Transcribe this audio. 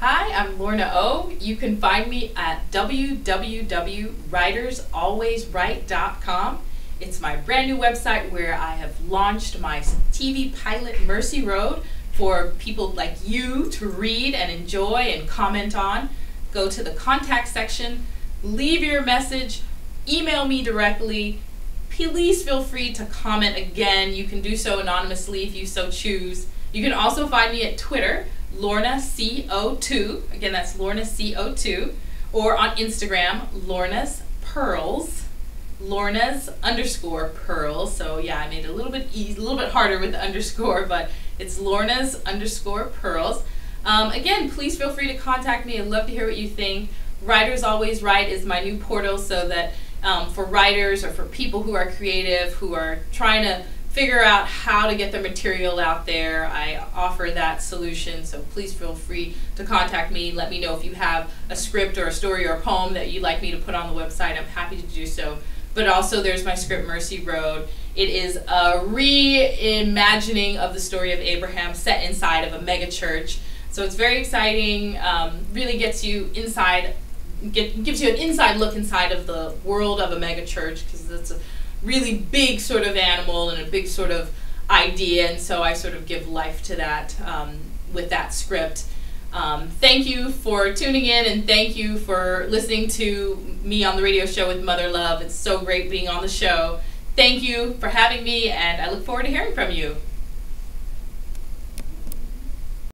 Hi, I'm Lorna O. You can find me at www.writersalwayswrite.com. It's my brand new website where I have launched my TV pilot Mercy Road for people like you to read and enjoy and comment on. Go to the contact section, leave your message, email me directly. Please feel free to comment again. You can do so anonymously if you so choose. You can also find me at Twitter Lorna CO2. Again, that's Lorna CO2. Or on Instagram, Lorna's Pearls. Lorna's underscore pearls. So yeah, I made it a little bit easy, a little bit harder with the underscore, but it's Lorna's underscore pearls. Um, again, please feel free to contact me. I'd love to hear what you think. Writers Always Write is my new portal so that um, for writers or for people who are creative, who are trying to figure out how to get the material out there. I offer that solution, so please feel free to contact me. Let me know if you have a script or a story or a poem that you'd like me to put on the website. I'm happy to do so. But also, there's my script, Mercy Road. It is a reimagining of the story of Abraham set inside of a mega church. So it's very exciting, um, really gets you inside, get, gives you an inside look inside of the world of a mega church because it's a really big sort of animal and a big sort of idea, and so I sort of give life to that um, with that script. Um, thank you for tuning in and thank you for listening to me on the radio show with Mother Love. It's so great being on the show. Thank you for having me, and I look forward to hearing from you.